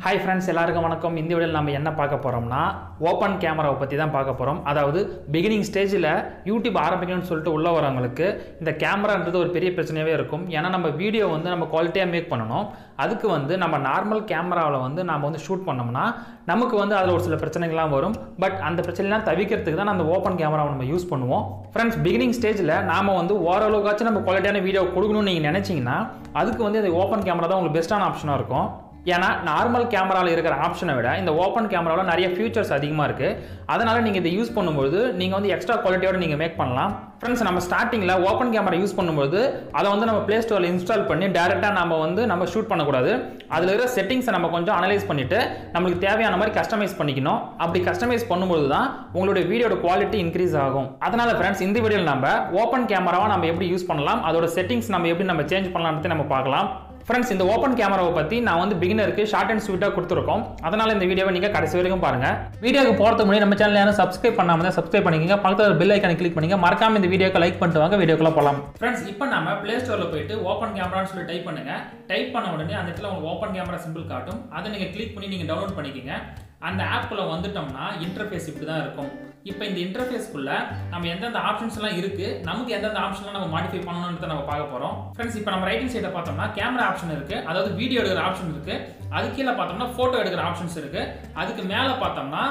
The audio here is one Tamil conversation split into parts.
ஹாய் ஃப்ரெண்ட்ஸ் எல்லாருக்கும் வணக்கம். இந்த வீடியோவில் நம்ம என்ன பார்க்க போகிறோம்னா ஓப்பன் கேமராவை பற்றி தான் பார்க்க போகிறோம் அதாவது பிகினிங் ஸ்டேஜில் யூடியூப் ஆரம்பிக்கணும்னு சொல்லிட்டு உள்ள வரவங்களுக்கு இந்த கேமரான்றது ஒரு பெரிய பிரச்சனையாகவே இருக்கும். ஏன்னா நம்ம வீடியோ வந்து நம்ம குவாலிட்டியாக மேக் பண்ணணும். அதுக்கு வந்து நம்ம நார்மல் கேமராவில் வந்து நம்ம வந்து ஷூட் பண்ணோம்னா நமக்கு வந்து அதில் ஒரு சில பிரச்சனைகள்லாம் வரும். பட் அந்த பிரச்சனைலாம் தவிக்கிறதுக்கு தான் அந்த ஓப்பன் கேமராவை நம்ம யூஸ் பண்ணுவோம். ஃப்ரெண்ட்ஸ் பிகினிங் ஸ்டேஜில் நாம் வந்து ஓரளவுக்காச்சும் நம்ம குவாலிட்டியான வீடியோ கொடுக்கணும்னு நீங்கள் நினச்சிங்கன்னா அதுக்கு வந்து அந்த ஓப்பன் கேமரா தான் உங்களுக்கு பெஸ்ட்டான ஆப்ஷனாக இருக்கும். ஏன்னா நார்மல் கேமராவில் இருக்கிற ஆப்ஷனை விட இந்த ஓப்பன் கேமராவில் நிறைய ஃபியூச்சர்ஸ் அதிகமாக இருக்குது அதனால் நீங்கள் இதை யூஸ் பண்ணும்போது நீங்கள் வந்து எக்ஸ்ட்ரா குவாலிட்டியோட நீங்கள் மேக் பண்ணலாம். ஃப்ரெண்ட்ஸ் நம்ம ஸ்டார்டிங்கில் ஓப்பன் கேமரா யூஸ் பண்ணும்போது அதை வந்து நம்ம ப்ளே ஸ்டோரில் இன்ஸ்டால் பண்ணி டேரெக்டாக நம்ம வந்து நம்ம ஷூட் பண்ணக்கூடாது. அதில் இருக்கிற செட்டிங்ஸை நம்ம கொஞ்சம் அனலைஸ் பண்ணிவிட்டு நம்மளுக்கு தேவையான மாதிரி கஸ்டமைஸ் பண்ணிக்கணும். அப்படி கஸ்டமைஸ் பண்ணும்போது தான் உங்களுடைய வீடியோட குவாலிட்டி இன்க்ரீஸ் ஆகும். அதனால் ஃப்ரெண்ட்ஸ் இந்த வீடியோவில் நம்ம ஓப்பன் கேமராவை நம்ம எப்படி யூஸ் பண்ணலாம்? அதோட செட்டிங்ஸ் நம்ம எப்படி நம்ம சேஞ்ச் பண்ணலாம்னு நம்ம பார்க்கலாம். ஃப்ரெண்ட்ஸ் இந்த ஓப்பன் கேமராவை பற்றி நான் வந்து பிகினருக்கு ஷார்ட் அண்ட் ஸ்வீட்டாக கொடுத்துருக்கோம். அதனால் இந்த வீடியோவை நீங்கள் கடைசி வரைக்கும் பாருங்கள் வீடியோக்கு போகிறதுக்கு முன்னாடி நம்ம சேனல் யாரும் சப்ஸ்கிரைப் பண்ணாமல் தான் சப்ஸ்கிரைப் பண்ணிக்கங்க. பக்கத்தில் பெல் ஐக்கானை கிளிக் பண்ணிங்க மறக்காம இந்த வீடியோக்கு லைக் பண்ணிட்டு வாங்க. வீடியோக்குள்ள போகலாம் ஃப்ரெண்ட்ஸ் இப்போ நம்ம ப்ளே ஸ்டோரில் போயிட்டு ஓப்பன் கேமரான்னு சொல்லி டைப் பண்ணுங்க. டைப் பண்ண உடனே அந்த இடத்துல உங்களுக்கு ஓப்பன் கேமரா சிம்பிள் காட்டும். அதை நீங்கள் கிளிக் பண்ணி நீங்கள் டவுன்லோட் பண்ணிக்கோங்க. அந்த ஆப்புக்குள்ளே வந்துட்டோம்னா இன்டர்ஃபேஸ் இப்படி தான் இருக்கும். இப்போ இந்த இன்டர்ஃபேஸ்க்குள்ள நம்ம எந்தெந்த ஆப்ஷன்ஸ் எல்லாம் இருக்கு நமக்கு எந்தெந்த ஆப்ஷன்லாம் நம்ம மாடிஃபை பண்ணணும்னு நம்ம பார்க்க போறோம். ஃப்ரெண்ட்ஸ் இப்போ நம்ம ரைட்டிங் சைடில் பார்த்தோம்னா கேமரா ஆப்ஷன் இருக்கு அதாவது வீடியோ எடுக்கிற ஆப்ஷன் இருக்கு அது கீழே பார்த்தோம்னா போட்டோ எடுக்கிற ஆப்ஷன்ஸ் இருக்கு. அதுக்கு மேலே பார்த்தோம்னா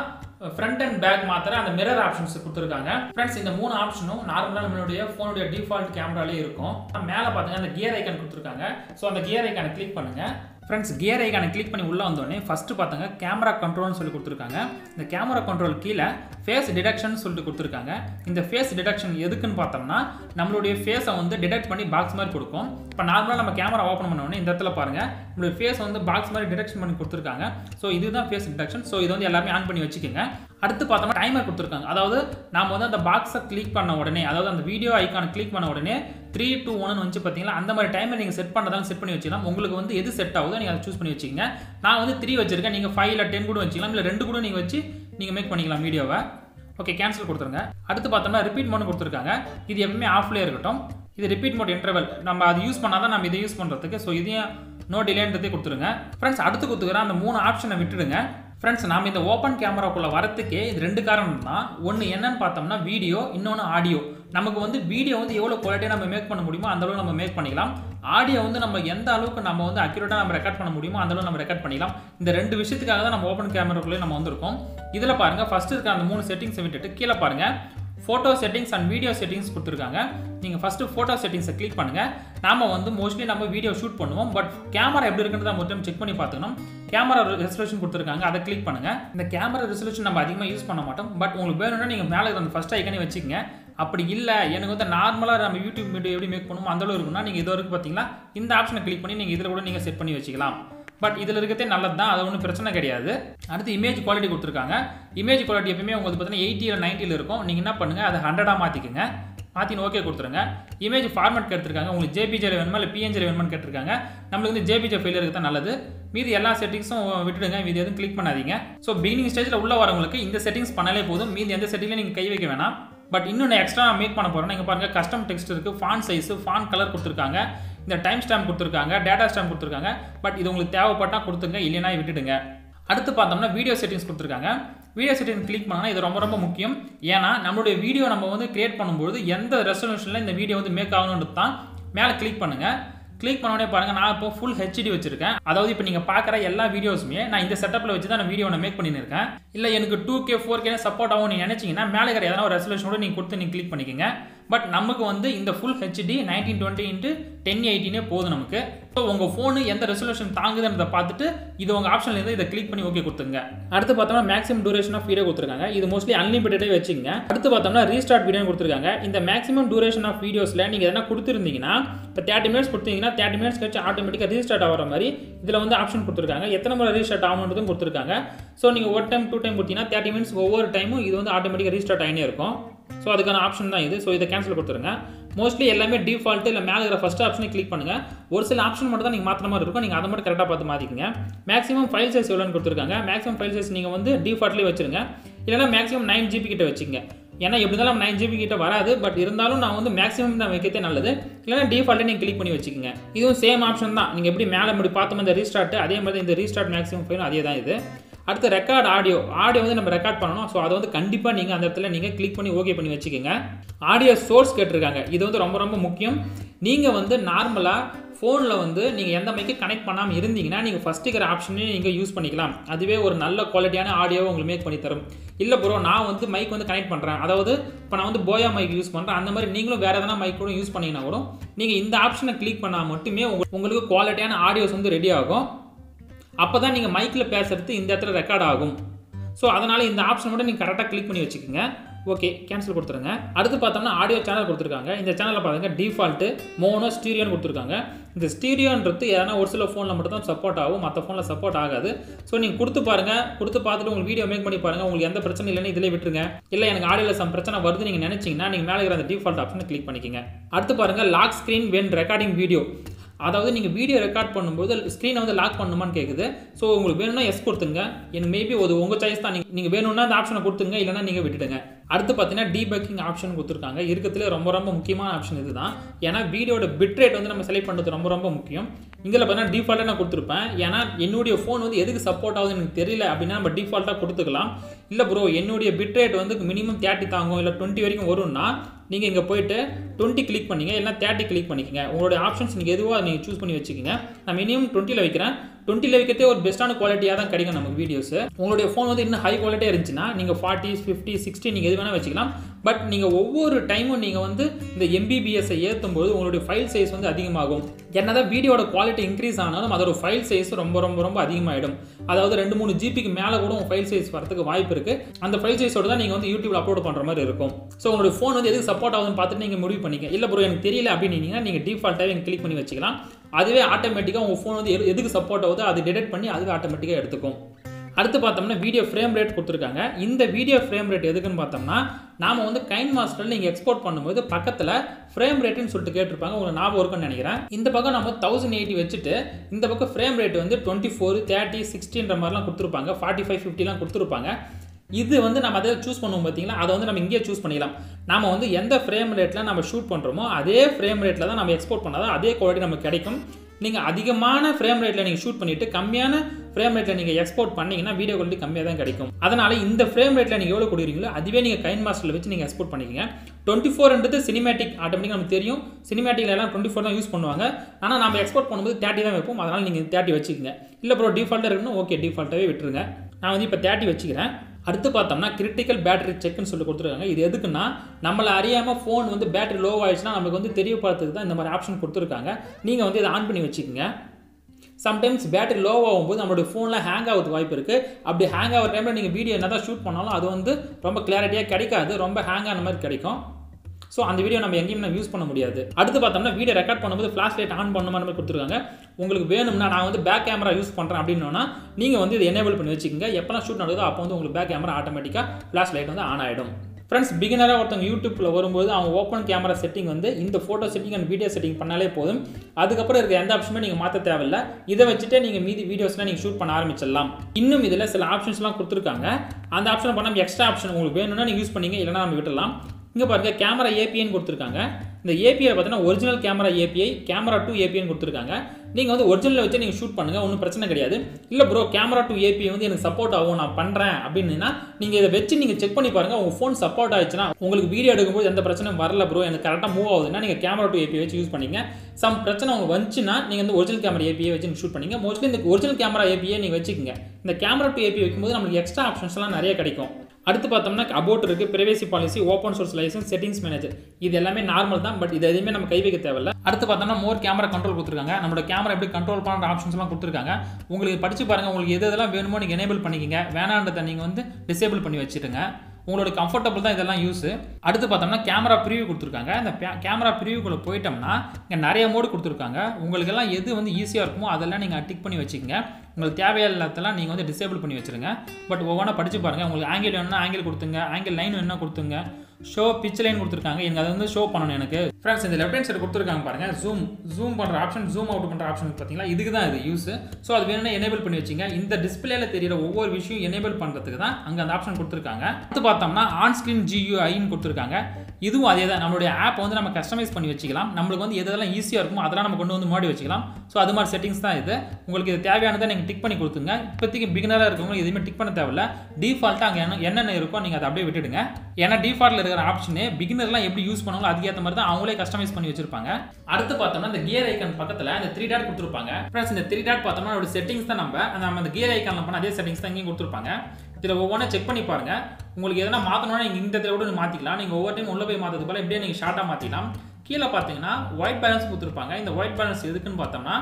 ஃப்ரண்ட் அண்ட் பேக் மாத்திர அந்த மிரர் ஆப்ஷன்ஸ் கொடுத்துருக்காங்க. ஃப்ரெண்ட்ஸ் இந்த மூணு ஆப்ஷனும் நார்மலாக நம்மளுடைய ஃபோனுடைய டிஃபால்ட் கேமராலே இருக்கும். மேலே பார்த்தீங்கன்னா அந்த கியர் ஐக்கான் கொடுத்துருக்காங்க. ஸோ அந்த கியர் ஐக்கானை கிளிக் பண்ணுங்கள் ஃப்ரெண்ட்ஸ் கியர் ஐக்கானை கிளிக் பண்ணி உள்ளே வந்தோடனே ஃபஸ்ட்டு பார்த்தாங்க கேமரா கண்ட்ரோல்னு சொல்லி கொடுத்துருக்காங்க. இந்த கேமரா கண்ட்ரோல் கீழே ஃபேஸ் டிடக்ஷன் சொல்லிட்டு கொடுத்துருக்காங்க. இந்த ஃபேஸ் டிடக்ஷன் எதுக்குன்னு பார்த்தோம்னா நம்மளுடைய ஃபேஸை வந்து டிடெக்ட் பண்ணி பாக்ஸ் மாதிரி கொடுக்கும். இப்போ நார்மலாக நம்ம கேமரா ஓப்பன் பண்ண இந்த இடத்துல பாருங்கள் நம்மளுடைய ஃபேஸ் வந்து பாக்ஸ் மாதிரி டிடெக்ஷன் பண்ணி கொடுத்துருக்காங்க. ஸோ இதுதான் ஃபேஸ் டிடக்ஷன் ஸோ இது வந்து எல்லாமே ஆன் பண்ணி வச்சுக்கோங்க. அடுத்து பார்த்தோம்னா டைமர் கொடுத்துருக்காங்க. அதாவது நாம் வந்து அந்த பாக்ஸை கிளிக் பண்ண உடனே அதாவது அந்த வீடியோ ஐக்கான் கிளிக் பண்ண உடனே த்ரீ டூ ஒன்னு வந்து பார்த்தீங்களா? அந்த மாதிரி டைமர் நீங்கள் செட் பண்ணுறதாலும் செட் பண்ணி வச்சுக்கலாம். உங்களுக்கு வந்து எது செட் ஆகுதோ நீங்கள் அதை சூஸ் பண்ணி வச்சுக்கோங்க. நான் வந்து த்ரீ வச்சிருக்கேன். நீங்கள் ஃபைவ் இல்லை டென் கூட வச்சுக்கலாம். இல்லை ரெண்டு கூட நீங்கள் வச்சு நீங்கள் மேக் பண்ணிக்கலாம் வீடியோவை ஓகே கேன்சல் கொடுத்துருங்க. அடுத்து பார்த்தோம்னா ரிப்பீட் மோட் கொடுத்துருக்காங்க. இது எப்பவுமே ஆஃப்லேயே இருக்கட்டும். இது ரிப்பீட் மோட் இன்டர்வல் நம்ம அது யூஸ் பண்ணால் தான் நம்ம இதை யூஸ் பண்ணுறதுக்கு ஸோ இதையும் நோ டிலேன்றதே கொடுத்துருங்க. ஃப்ரெண்ட்ஸ் அடுத்து கொடுத்துக்கிறேன் அந்த மூணு ஆப்ஷனை விட்டுடுங்க. ஃப்ரெண்ட்ஸ் நாம் இந்த ஓப்பன் கேமராக்குள்ளே வரத்துக்கே இது ரெண்டு காரணம் தான். ஒன்று என்னன்னு பார்த்தோம்னா வீடியோ இன்னொன்று ஆடியோ நமக்கு வந்து வீடியோ வந்து எவ்வளோ குவாலிட்டியாக நம்ம மேக் பண்ண முடியுமோ அந்த அளவுக்கு நம்ம மேக் பண்ணிக்கலாம். ஆடியோ வந்து நம்ம எந்த அளவுக்கு நம்ம வந்து அக்யூரேட்டாக நம்ம ரெக்கார்ட் பண்ண முடியுமோ அந்த அளவுக்கு நம்ம ரெக்கார்ட் பண்ணிக்கலாம். இந்த ரெண்டு விஷயத்துக்காக தான் நம்ம ஓப்பன் கேமராக்குள்ளே நம்ம வந்திருக்கோம். இதில் பாருங்கள் ஃபஸ்ட்டு இருக்க அந்த மூணு செட்டிங்ஸை விட்டுட்டு கீழே பாருங்கள் photo settings and video settings கொடுத்துருக்காங்க. நீங்கள் ஃபஸ்ட்டு ஃபோட்டோ செட்டிங்ஸை கிளிக் பண்ணுங்கள் நாம் வந்து மோஸ்ட்லி நம்ம வீடியோ ஷூட் பண்ணுவோம். பட் கேமரா எப்படி இருக்குன்றத ஒரு டைம் செக் பண்ணி பார்த்துக்கணும். கேமரா ரெசல்யூஷன் கொடுத்துருக்காங்க. அதை கிளிக் பண்ணுங்கள் இந்த கேமரா ரெசல்யூஷன் நம்ம அதிகமாக யூஸ் பண்ண மாட்டோம். பட் உங்களுக்கு வேணும்னா நீங்கள் மேலே அந்த ஃபஸ்ட் ஐக்கனே வச்சுக்கோங்க. அப்படி இல்லை எனக்கு வந்து நார்மலாக நம்ம யூடியூப் வீடியோ எப்படி மேக் பண்ணுமோ அந்தளவு இருக்குன்னா நீங்கள் இது வரைக்கும் பார்த்தீங்கன்னா இந்த ஆப்ஷனை கிளிக் பண்ணி நீங்கள் இதில் கூட நீங்கள் செட் பண்ணி வச்சுக்கலாம். பட் இதில் இருக்கிறதே நல்லது தான் அது ஒன்றும் பிரச்சனை கிடையாது. அடுத்து இமேஜ் குவாலிட்டி கொடுத்துருக்காங்க. இமேஜ் குவாலிட்டி எப்பயுமே உங்களுக்கு பார்த்தீங்கன்னா எயிட்டியில் நைன்ட்டியில் இருக்கும். நீங்கள் என்ன பண்ணுங்கள் அதை ஹண்ட்ரடாக மாற்றிக்குங்க மாற்றின்னு ஓகே கொடுத்துருங்க. இமேஜ் ஃபார்மேட் கேட்டிருக்காங்க. உங்களுக்கு ஜேபிஜியில் வேணுமா இல்லை பிஎன்ஜியில் வேணுமான்னு கேட்டிருக்காங்க. நம்மளுக்கு வந்து ஜேபிஜே ஃபெயிலியருக்கு தான் நல்லது. மீதி எல்லா செட்டிங்ஸும் விட்டுடுங்க. மீதி எதுவும் கிளிக் பண்ணாதீங்க. ஸோ பிகினிங் ஸ்டேஜில் உள்ள வரவங்களுக்கு இந்த செட்டிங்ஸ் பண்ணாலே போதும். மீதி எந்த செட்டிங்லையும் நீங்கள் கை வைக்க வேணாம். பட் இன்னும் எக்ஸ்ட்ரா மேக் பண்ண போகிறோம் நீங்கள் பாருங்கள் கஸ்டம் டெக்ஸ்ட் இருக்குது ஃபான் சைஸு ஃபான் கலர் கொடுத்துருக்காங்க. இந்த டைம் ஸ்டாம்ப் கொடுத்துருக்காங்க டேட்டா ஸ்டாம்ப் கொடுத்துருக்காங்க. பட் இது உங்களுக்கு தேவைப்பட்டால் கொடுத்துங்க இல்லைனா விட்டுடுங்க. அடுத்து பார்த்தோம்னா வீடியோ செட்டிங்ஸ் கொடுத்துருக்காங்க. வீடியோ செட்டிங் கிளிக் பண்ணால் இது ரொம்ப ரொம்ப முக்கியம். ஏன்னா நம்மளுடைய வீடியோ நம்ம வந்து கிரியேட் பண்ணும்போது எந்த ரெசல்யூஷனில் இந்த வீடியோ வந்து மேக் ஆகணுன்றது தான் மேலே கிளிக் பண்ணுங்கள் கிளிக் பண்ணோடனே பாருங்கள் நான் இப்போ ஃபுல் ஹெச்டி வச்சிருக்கேன். அதாவது இப்போ நீங்கள் பார்க்குற எல்லா வீடியோஸுமே நான் இந்த செட்டப்பில் வச்சு தான் நான் வீடியோ நான் மேக் பண்ணியிருக்கேன் இல்லை எனக்கு two K four K support ஆகும் நீங்கள் நினச்சிங்கன்னா மேலே இருக்கிற எதனா ஒரு ரெசல்யூஷனோட நீங்கள் கொடுத்து நீங்கள் கிளிக் பண்ணிக்கோங்க. பட் நமக்கு வந்து இந்த full HD nineteen twenty into ten எயிட்டினே போதும் நமக்கு. ஸோ உங்கள் ஃபோனு எந்த ரெசல்யூஷன் தாங்குதுன்றதை பார்த்துட்டு இது உங்கள் ஆப்ஷன்லேருந்து இதை கிளிக் பண்ணி ஓகே கொடுத்துங்க அடுத்து பார்த்தோம்னா மேக்ஸிமம் டூரேஷன் ஆஃப் வீடியோ கொடுத்துருக்காங்க. இது மோஸ்ட்லி அன்லிமிட்டடே வச்சுங்க அடுத்து பார்த்தோம்னா ரீஸ்டார்ட் வீடியோ கொடுத்துருக்காங்க. இந்த மேக்ஸிமம் டூரேஷன் ஆஃப் வீடியோஸில் நீங்கள் எதனா கொடுத்துருந்தீங்கன்னா இப்போ தேர்ட்டி மினிட்ஸ் கொடுத்தீங்கன்னா தேர்ட்டி மினிட்ஸ் கழிச்சு ஆட்டோமேட்டிக்காக ரீஸ்டார்ட் ஆகிற மாதிரி இதில் வந்து ஆப்ஷன் கொடுத்துருக்காங்க. எத்தனை முறை ரீஸ்டார்ட் ஆகணுன்றதும் கொடுத்துருக்காங்க. ஸோ நீங்கள் ஒரு டைம் டூ டைம் கொடுத்தீங்கன்னா தேர்ட்டி மினிட்ஸ் ஒவ்வொரு டைமும் இது வந்து ஆட்டோமேட்டிக்காக ரீஸ்டார்ட் ஆகினே இருக்கும். ஸோ அதுக்கான ஆப்ஷன் தான் இது. ஸோ இதை கேன்சல் கொடுத்துருங்க. மோஸ்ட்லி எல்லாமே டிஃபால்ட்டு இல்லை மேலே இருக்கிற ஃபஸ்ட் ஆப்ஷனை கிளிக் பண்ணுங்கள் ஒரு சில ஆப்ஷன் மட்டும் தான் நீங்கள் மாற்றுற மாதிரி இருக்கும். நீங்கள் அதை மட்டும் கரெக்டாக பார்த்து மாற்றிக்கங்க மேக்ஸிமம் ஃபைல் சைஸ் எவ்வளோன்னு கொடுத்துருக்காங்க. மேக்ஸிமம் ஃபைல் சைஸ் நீங்கள் வந்து டிஃபால்ட்லேயே வச்சுருங்க. இல்லைனா மேக்ஸிமம் நைன் ஜிபி கிட்ட வச்சுங்க ஏன்னா எப்படி இருந்தாலும் நைன் ஜிபி கிட்ட வராது. பட் இருந்தாலும் நான் வந்து மேக்ஸிமம் நான் வைக்கிறதே நல்லது. இல்லைன்னா டிஃபால்ட்டே நீங்கள் கிளிக் பண்ணி வச்சுக்கோங்க. இதுவும் சேம் ஆப்ஷன் தான். நீங்கள் எப்படி மேலே முடி பார்த்தோம் இந்த ரீஸ்டார்ட் அதே மாதிரி இந்த ரீஸ்டார்ட் மேக்ஸிமம் ஃபைலும் அதே தான் இது. அடுத்து ரெக்கார்ட் ஆடியோ ஆடியோ வந்து நம்ம ரெக்கார்ட் பண்ணணும். ஸோ அதை வந்து கண்டிப்பாக நீங்கள் அந்த இடத்துல நீங்கள் கிளிக் பண்ணி ஓகே பண்ணி வச்சுக்கோங்க. ஆடியோ சோர்ஸ் கேட்டிருக்காங்க. இது வந்து ரொம்ப ரொம்ப முக்கியம். நீங்கள் வந்து நார்மலாக ஃபோனில் வந்து நீங்கள் எந்த மைக்கு கனெக்ட் பண்ணாமல் இருந்தீங்கன்னா நீங்கள் ஃபஸ்ட் இருக்கிற ஆப்ஷனையும் நீங்கள் யூஸ் பண்ணிக்கலாம். அதுவே ஒரு நல்ல குவாலிட்டியான ஆடியோவை உங்களுக்கு மேக் பண்ணி தரும் இல்லை ப்ரோ நான் வந்து மைக் வந்து கனெக்ட் பண்ணுறேன் அதாவது இப்போ நான் வந்து போயா மைக் யூஸ் பண்ணுறேன் அந்த மாதிரி நீங்களும் வேறு எதனா மைக் கூட யூஸ் பண்ணிங்கன்னா கூட நீங்கள் இந்த ஆப்ஷனை கிளிக் பண்ணால் மட்டுமே உங்களுக்கு குவாலிட்டியான ஆடியோஸ் வந்து ரெடி ஆகும். அப்போ தான் நீங்கள் மைக்கில் பேசுகிறது இந்த இடத்துல ரெக்கார்ட் ஆகும். ஸோ அதனால் இந்த ஆப்ஷன் மட்டும் நீங்கள் கரெக்டாக கிளிக் பண்ணி வச்சுக்கோங்க. ஓகே கேன்சல் கொடுத்துருங்க. அடுத்து பார்த்தோம்னா ஆடியோ சேனல் கொடுத்துருக்காங்க. இந்த சேனலில் பாருங்க டிஃபால்ட்டு மோனோ ஸ்டீரியோன்னு கொடுத்துருக்காங்க. இந்த ஸ்டீரியோன்றது ஏன்னா ஒரு சில ஃபோனில் மட்டும் தான் சப்போர்ட் ஆகும். மற்ற ஃபோனில் சப்போர்ட் ஆகாது. ஸோ நீங்கள் கொடுத்து பாருங்கள் கொடுத்து பார்த்துட்டு உங்களுக்கு வீடியோ மேக் பண்ணி பாருங்கள் உங்களுக்கு எந்த பிரச்சனை இல்லைன்னு இதிலே விட்டுருங்க. இல்லை எனக்கு ஆடியோவில் சம் பிரச்சனை வருது நீங்கள் நினச்சிங்கன்னா நீங்கள் மேலே இருக்கிற அந்த டிஃபால்ட் ஆப்ஷனை கிளிக் பண்ணிக்கோங்க. அடுத்து பாருங்கள் lock screen when recording video அதாவது நீங்கள் வீடியோ ரெக்கார்ட் பண்ணும்போது ஸ்க்ரீனை வந்து லாக் பண்ணுமான்னு கேட்குது ஸோ உங்களுக்கு வேணும்னா எஸ் கொடுத்துங்க எனக்கு மேபி ஒரு உங்கள் சாய்ஸ் தான். நீங்கள் நீங்கள் வேணும்னா அந்த ஆப்ஷனை கொடுத்துங்க இல்லைனா நீங்கள் விட்டுடுங்க. அடுத்து பார்த்தீங்கன்னா டீபக்கிங் ஆப்ஷன் கொடுத்துருக்காங்க. இருக்கிறதுல ரொம்ப ரொம்ப முக்கியமான ஆப்ஷன் இதுதான். ஏன்னா வீடியோட பிட் ரேட் வந்து நம்ம செலக்ட் பண்ணுறது ரொம்ப ரொம்ப முக்கியம். இதில் பார்த்தீங்கன்னா டிஃபால்ட்டாக நான் கொடுத்துருப்பேன். ஏன்னா என்னுடைய ஃபோன் வந்து எதுக்கு சப்போர்ட் ஆகுதுன்னு எனக்கு தெரியல அப்படின்னா நம்ம டிஃபால்ட்டாக கொடுத்துக்கலாம். இல்லை ப்ரோ என்னுடைய பிட் ரேட் வந்து மினிமம் தேர்ட்டி தாங்கும். இல்லை டுவெண்ட்டி வரைக்கும் வரும்னா நீங்கள் இங்கே போயிட்டு டுவெண்ட்டி கிளிக் பண்ணிங்க இல்லைனா தேர்ட்டி கிளிக் பண்ணிக்கங்க. உங்களுடைய ஆப்ஷன்ஸ் நீங்கள் எதுவோ அதை நீங்கள் சூஸ் பண்ணி வச்சுக்கோங்க. நான் மினிமம் டுவெண்ட்டியில் வைக்கிறேன். டுவெண்ட்டியில் வைக்கிறதே ஒரு பெஸ்ட்டான குவாலிட்டியாக தான் கிடைக்கும் நமக்கு வீடியோஸ் உங்களுடைய ஃபோன் வந்து இன்னும் ஹை குவாலிட்டியாக இருந்துச்சுன்னா நீங்கள் ஃபார்ட்டி ஃபிஃப்டி சிக்ஸ்டி நீங்கள் எது வேணால் வச்சுக்கலாம். பட் நீங்கள் ஒவ்வொரு டைமும் நீங்கள் வந்து இந்த எம்பிபிஎஸ்ஸை ஏற்றும் போது உங்களுடைய ஃபைல் சைஸ் வந்து அதிகமாகும். என்னதான் வீடியோட குவாலிட்டி இன்க்ரீஸ் ஆனாலும் அதோட ஃபைல் சைஸ் ரொம்ப ரொம்ப ரொம்ப அதிகமாகிடும் அதாவது ரெண்டு மூணு ஜிபிக்கு மேலே கூட உங்கள் ஃபைல் சைஸ் வரதுக்கு வாய்ப்பு இருக்குது அந்த ஃபைல் சைஸோட தான் நீங்கள் வந்து யூடியூப்ல அப்லோட் பண்ணுற மாதிரி இருக்கும். ஸோ உங்களுடைய ஃபோன் வந்து எதுக்கு சப்போர்ட் ஆகுதுன்னு பார்த்துட்டு நீங்கள் முடிவு பண்ணிக்க. இல்லை ப்ரோ எனக்கு தெரியல அப்படின்னீங்கன்னா நீங்கள் டிஃபால்ட்டாகவே நீங்கள் கிளிக் பண்ணி வச்சுக்கலாம். அதுவே ஆட்டோமேட்டிக்காக உங்கள் ஃபோன் வந்து எது- எதுக்கு சப்போர்ட் ஆகுதோ அது டிடெக்ட் பண்ணி அதுவே ஆட்டோமேட்டிக்காக எடுத்துக்கும். அடுத்து பார்த்தோம்னா வீடியோ ஃப்ரேம் ரேட் கொடுத்துருக்காங்க. இந்த வீடியோ ஃப்ரேம் ரேட் எதுக்குன்னு பார்த்தோம்னா நாம் வந்து கைன் மாஸ்டரில் நீங்கள் எக்ஸ்போர்ட் பண்ணும்போது பக்கத்தில் ஃப்ரேம் ரேட்டுன்னு சொல்லிட்டு கேட்டிருப்பாங்க. உங்களுக்கு ஞாபகம் இருக்குன்னு நினைக்கிறேன். இந்த பக்கம் நம்ம தௌசண்ட் எயிட்டி வச்சுட்டு இந்த பக்கம் ஃப்ரேம் ரேட் வந்து டுவெண்ட்டி ஃபோர் தேர்ட்டி சிக்ஸ்டின்ற மாதிரிலாம் கொடுத்துருப்பாங்க. ஃபார்ட்டி ஃபைவ் ஃபிஃப்டிலாம் கொடுத்துருப்பாங்க. இது வந்து நம்ம அதை சூஸ் பண்ணுவோம் பார்த்தீங்களா? அதை வந்து நம்ம இங்கேயே சூஸ் பண்ணிக்கலாம் நம்ம வந்து எந்த ஃப்ரேம் ரேட்டில் நம்ம ஷூட் பண்ணுறோமோ அதே ஃப்ரேம் ரேட்டில் தான் நம்ம எக்ஸ்போர்ட் பண்ணாதான் அதே குவாலிட்டி நமக்கு கிடைக்கும். நீங்கள் அதிகமான ஃப்ரேம் ரேட்டில் நீங்கள் ஷூட் பண்ணிவிட்டு கம்மியான ஃப்ரேம் ரேட்டில் நீங்கள் எக்ஸ்போர்ட் பண்ணிங்கன்னா வீடியோ குவாலிட்டி கம்மியாக தான் கிடைக்கும். அதனால் இந்த ஃப்ரேம் ரேட்டில் நீங்கள் எவ்வளோ கொடுக்குறீங்களோ அதுவே நீங்கள் கைன் மாஸ்டரில் வச்சு நீங்கள் எக்ஸ்போர்ட் பண்ணிக்கங்க. டுவெண்ட்டி ஃபோர்ன்றது சினிமேட்டிக் ஆட்டோமேட்டிக் நமக்கு தெரியும். சினிமேட்டிக்கில் எல்லாம் டுவெண்ட்டி ஃபோர் தான் யூஸ் பண்ணுவாங்க. ஆனால் நம்ம எக்ஸ்போர்ட் பண்ணும்போது தேர்ட்டி தான் வைப்போம். அதனால் நீங்கள் தேர்ட்டி வச்சுக்கோங்க. இல்லை ப்ரோ டிஃபால்ட்டாக இருக்குன்னு ஓகே டிஃபால்ட்டாகவே விட்டுருங்க. நான் வந்து இப்போ தேர்ட்டி வச்சுக்கிறேன். அடுத்து பார்த்தோம்னா கிரிட்டிக்கல் பேட்டரி செக்னு சொல்லி கொடுத்துருக்காங்க. இது எதுக்குன்னா நம்மளை அறியாமல் ஃபோன் வந்து பேட்டரி லோ ஆயிடுச்சுன்னா நமக்கு வந்து தெரியப்படுறதுக்கு தான் இந்த மாதிரி ஆப்ஷன் கொடுத்துருக்காங்க. நீங்கள் வந்து இதை ஆன் பண்ணி வச்சுக்கோங்க. சம்டைம்ஸ் பேட்டரி லோ ஆகும்போது நம்மளுடைய ஃபோனில் ஹேங் ஆகுது வாய்ப்பு இருக்குது அப்படி ஹேங் ஆகிற டைமில் நீங்கள் வீடியோ என்ன தான் ஷூட் பண்ணாலும் அது வந்து ரொம்ப கிளாரிட்டியாக கிடைக்காது. ரொம்ப ஹேங் ஆன மாதிரி கிடைக்கும். ஸோ அந்த வீடியோ நம்ம எங்கேயும் நம்ம யூஸ் பண்ண முடியாது. அடுத்து பார்த்தோம்னா வீடியோ ரெக்கார்ட் பண்ணும்போது ஃப்ளாஷ் லைட் ஆன் பண்ண மாதிரி கொடுத்துருக்காங்க. உங்களுக்கு வேணும்னா நான் வந்து பேக் கேமரா யூஸ் பண்ணுறேன் அப்படின்னா நீங்கள் வந்து இதை எனேபிள் பண்ணி வச்சுக்கோங்க. எப்போலாம் ஷூட் நடக்குதோ அப்போ வந்து உங்களுக்கு பேக் கேமரா ஆட்டோமேட்டிக்காக ஃப்ளாஷ் லைட் வந்து ஆன் ஆகிடும் ஃப்ரெண்ட்ஸ் பிகினராக ஒருத்தவங்க யூடியூப்பில் வரும்போது அவங்க ஓப்பன் கேமரா செட்டிங் வந்து இந்த photo setting and video setting பண்ணாலே போதும். அதுக்கப்புறம் இருக்க எந்த ஆப்ஷனுமே நீங்கள் மாற்ற தேவையில்ல. இதை வச்சுட்டே நீங்கள் மீதி வீடியோஸ்லாம் நீங்கள் ஷூட் பண்ண ஆரம்பிச்சிடலாம். இன்னும் இதில் சில ஆப்ஷன்ஸ்லாம் கொடுத்துருக்காங்க. அந்த ஆப்ஷன் பண்ணாமல் எக்ஸ்ட்ரா ஆப்ஷன் உங்களுக்கு வேணும்னா நீங்கள் யூஸ் பண்ணீங்க இல்லைனா நம்ம விடலாம் இங்கே பாருங்க கேமரா ஏபிஐன்னு கொடுத்துருக்காங்க. இந்த ஏபிஐ பார்த்தீங்கன்னா original camera API camera two ஏபிஐன்னு கொடுத்துருக்காங்க. நீங்கள் வந்து ஒரிஜினல் வச்சு நீங்கள் ஷூட் பண்ணுங்கள் ஒன்றும் பிரச்சனை கிடையாது. இல்லை ப்ரோ கேமரா டூ ஏபிஐ வந்து எனக்கு சப்போர்ட் ஆகும் நான் பண்ணுறேன் அப்படின்னா நீங்கள் இதை வச்சு நீங்கள் செக் பண்ணி பாருங்கள் உங்கள் ஃபோன் சப்போர்ட் ஆயிடுச்சுன்னா உங்களுக்கு வீடியோ எடுக்கும்போது எந்த பிரச்சனையும் வரல ப்ரோ எனக்கு கரெக்டாக மூவ் ஆகுதுன்னா நீங்கள் கேமரா டூ ஏபிஐ வச்சு யூஸ் பண்ணிங்க. சம் பிரச்சனை உங்களுக்கு வந்துச்சுன்னா நீங்கள் வந்து ஒரிஜினல் கேமரா ஏபிஐ வச்சு ஷூட் பண்ணிங்க. மோஸ்ட்லி இந்த ஒரிஜினல் கேமரா ஏபிஐ நீங்கள் வச்சுக்கோங்க. இந்த கேமரா டூ ஏபிஐ வைக்கும்போது நம்மளுக்கு எக்ஸ்ட்ரா ஆப்ஷன்ஸ்லாம் நிறைய கிடைக்கும். அடுத்து பார்த்தோம்னா அபோட் இருக்குது privacy policy open source license settings manager இது எல்லாமே நார்மல் தான் பட் இது எதுவுமே நம்ம கை வைக்க தேவையில்ல. அடுத்து பார்த்தோம்னா மோர் கேமரா கண்ட்ரோல் கொடுத்துருக்காங்க. நம்மளோட கேமரா எப்படி கண்ட்ரோல் பண்ணுற ஆப்ஷன்ஸ்லாம் கொடுத்துருக்காங்க. உங்களுக்கு படித்து பாருங்கள் உங்களுக்கு எது எதெல்லாம் வேணுமோ நீங்கள் எனேபிள் பண்ணிக்கங்க. வேணான்றதை நீங்கள் வந்து டிசேபிள் பண்ணி வச்சுருங்க உங்களோட கம்ஃபர்டபுள் தான் இதெல்லாம் யூஸ் அடுத்து பார்த்தோம்னா கேமரா ப்ரிவியூ கொடுத்துருக்காங்க. இந்த கேமரா ப்ரிவியூக்குள்ளே போயிட்டோம்னா இங்கே நிறைய மோடு கொடுத்துருக்காங்க. உங்களுக்கெல்லாம் எது வந்து ஈஸியாக இருக்குமோ அதெல்லாம் நீங்கள் டிக் பண்ணி வச்சுக்கோங்க. உங்களுக்கு தேவையில்லாதெல்லாம் நீங்கள் வந்து டிசேபிள் பண்ணி வச்சுருங்க. பட் ஒவ்வொன்றா படித்து பாருங்கள் உங்களுக்கு ஆங்கிள் வேணும்னா ஆங்கிள் கொடுத்துங்க. ஆங்கிள் லைன் வேணும்னா கொடுத்துங்க. ஷோ பிச் லைன் கொடுத்துருக்காங்க. எனக்கு அதை வந்து ஷோ பண்ணணும் எனக்கு. ஃப்ரெண்ட்ஸ் இந்த லெஃப்ட் ஹேண்ட் சைடு கொடுத்துருக்காங்க பாருங்கள் ஜூம் ஜூம் பண்ணுற ஆப்ஷன் ஜூம் அவுட் பண்ணுற ஆப்ஷன் பார்த்தீங்களா? இதுக்கு தான் இது யூஸ் ஸோ அது வேணும்னா எனேபிள் பண்ணி வச்சுங்க. இந்த டிஸ்பிளேல தெரியிற ஒவ்வொரு விஷயம் எனேபிள் பண்ணுறதுக்கு தான் அங்கே அந்த ஆப்ஷன் கொடுத்துருக்காங்க. அடுத்து பார்த்தோம்னா ஆன் ஸ்க்ரீன் ஜியூஐன்னு கொடுத்துருக்காங்க. இதுவும் அதே தான். நம்மளுடைய ஆப் வந்து நம்ம கஸ்டமைஸ் பண்ணி வச்சுக்கலாம். நம்மளுக்கு வந்து எதெல்லாம் ஈஸியாக இருக்குமோ அதெல்லாம் நம்ம கொண்டு வந்து மாடி வச்சுக்கலாம். ஸோ அது மாதிரி செட்டிங்ஸ் தான் இது. உங்களுக்கு இது தேவையானதை நீங்கள் டிக் பண்ணி கொடுத்துங்க. இப்போதைக்கு பிகினராக இருக்கவங்க எதுவுமே டிக் பண்ண தேவையில்ல. டிஃபால்ட்டாக அங்கே என்ன என்னென்ன இருக்கோ நீங்கள் அதை அப்படியே விட்டுடுங்க. ஏன்னா டிஃபால்ட்டில் இருக்கிற ஆப்ஷனு பிகினர்லாம் எப்படி யூஸ் பண்ணுவாங்களோ அதுக்கேற்ற மாதிரி தான் அவங்களே கஸ்டமைஸ் பண்ணி வச்சிருப்பாங்க. அடுத்து பார்த்தோம்னா இந்த கியர் ஐக்கன் பக்கத்தில் இந்த த்ரீ டாட் கொடுத்துருப்பாங்க. ஃப்ரெண்ட்ஸ் இந்த த்ரீ டாட் பார்த்தோம்னா அதோட செட்டிங்ஸ் தான் நம்ம அந்த நம்ம அந்த கியர் ஐக்கானில் பண்ண அதே செட்டிங்ஸ் தான் இங்கேயும் கொடுத்துருப்பாங்க. இதில் ஒவ்வொன்றும் செக் பண்ணி பாருங்கள் உங்களுக்கு எதனா மாற்றணும்னா நீங்கள் இந்த இதில் கூட மாற்றிக்கலாம் நீங்கள் ஒவ்வொரு டைம் உள்ளே போய் மாற்றது போல இப்படியே நீங்கள் ஷார்ட்டாக மாற்றிக்கலாம் கீழே பார்த்தீங்கன்னா ஒயிட் பேலன்ஸ் கொடுத்துருப்பாங்க. இந்த ஒயிட் பேலன்ஸ் எதுக்குன்னு பார்த்தோம்னா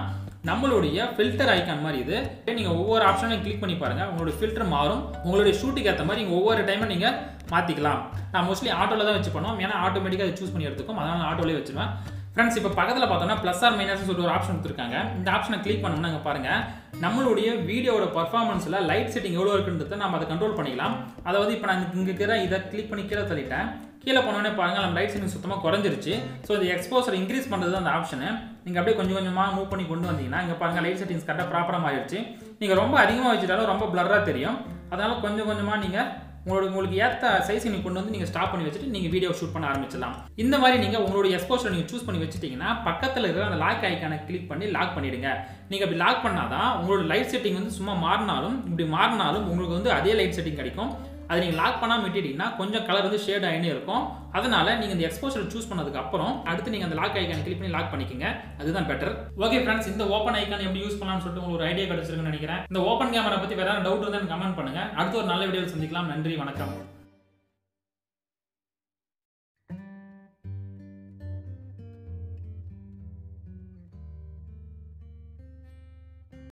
நம்மளுடைய ஃபில்டர் ஐக்கான் மாதிரி இது. நீங்கள் ஒவ்வொரு ஆப்ஷனையும் கிளிக் பண்ணி பாருங்கள் உங்களுடைய ஃபில்டர் மாறும். உங்களுடைய ஷூட்டுக்கு ஏற்ற மாதிரி நீங்கள் ஒவ்வொரு டைமும் நீங்கள் மாற்றிக்கலாம் நான் மோஸ்ட்லி ஆட்டோவில் தான் வச்சு பண்ணுவோம். ஏன்னா ஆட்டோமேட்டிக்காக அதை சூஸ் பண்ணி எடுத்துக்கும். அதனால் நான் ஆட்டோலேயே வச்சுருவேன். ஃப்ரெண்ட்ஸ் இப்போ பக்கத்தில் பார்த்தோம்னா ப்ளஸ் ஆர் மைனஸ் சொல்லிட்டு ஒரு ஆப்ஷன் கொடுத்துருக்காங்க. இந்த ஆப்ஷனை கிளிக் பண்ணோம்னா அங்கே பாருங்கள் நம்மளுடைய வீடியோட பர்ஃபார்மன்ஸில் லைட் செட்டிங் எவ்வளோ இருக்குன்றதை நம்ம அதை கண்ட்ரோல் பண்ணிக்கலாம். அதாவது இப்போ நான் இங்கே இருக்கிற இதை கிளிக் பண்ணி கீழே தள்ளிட்டேன். கீழே போனோடனே பாருங்கள் நம்ம லைட் செட்டிங் சுத்தமாக குறைஞ்சிருச்சு. ஸோ இந்த எக்ஸ்போசர் இன்க்ரீஸ் பண்ணுறது தான் அந்த ஆப்ஷனு நீங்கள் அப்படியே கொஞ்சம் கொஞ்சமாக மூவ் பண்ணி கொண்டு வந்தீங்கன்னா இங்கே பாருங்கள் லைட் செட்டிங்ஸ் கரெக்டாக ப்ராப்பராக மாறிடுச்சு. நீங்கள் ரொம்ப அதிகமாக வச்சுட்டாலும் ரொம்ப பிளராக தெரியும். அதனால் கொஞ்சம் கொஞ்சமாக நீங்கள் உங்களோட உங்களுக்கு ஏற்ற சைஸ் நீங்கள் கொண்டு வந்து நீங்கள் ஸ்டாப் பண்ணி வச்சுட்டு நீங்கள் வீடியோ ஷூட் பண்ண ஆரம்பிச்சிடலாம். இந்த மாதிரி நீங்கள் உங்களோட எக்ஸ்போசர் நீங்கள் சூஸ் பண்ணி வச்சுட்டிங்கன்னா பக்கத்தில் இருக்கிற அந்த லாக் ஐக்கானை கிளிக் பண்ணி லாக் பண்ணிடுங்க. நீங்கள் அப்படி லாக் பண்ணாதான் உங்களோட லைட் செட்டிங் வந்து சும்மா மாறினாலும் இப்படி மாறினாலும் உங்களுக்கு வந்து அதே லைட் செட்டிங் கிடைக்கும். அதை நீங்கள் லாக் பண்ணாமல் விட்டுட்டீங்கன்னா கொஞ்சம் கலர் வந்து ஷேட் ஆகினே இருக்கும். அதனால நீங்கள் இந்த எக்ஸ்போஷர் சூஸ் பண்ணதுக்கு அப்புறம் அடுத்து நீங்கள் அந்த லாக் ஐக்கான் கிளிக் பண்ணி லாக் பண்ணிக்கங்க. அதுதான் பெட்டர் ஓகே ஃப்ரெண்ட்ஸ் இந்த ஓப்பன் ஐக்கான் எப்படி யூஸ் பண்ணலாம்னு சொல்லிட்டு உங்களுக்கு ஒரு ஐடியா கிடைச்சிருக்குன்னு நினைக்கிறேன். இந்த ஓப்பன் கேமரா பற்றி வேறு டவுட் இருந்தால் கமெண்ட் பண்ணுங்கள் அடுத்து ஒரு நல்ல வீடியோ சந்திக்கலாம். நன்றி வணக்கம்.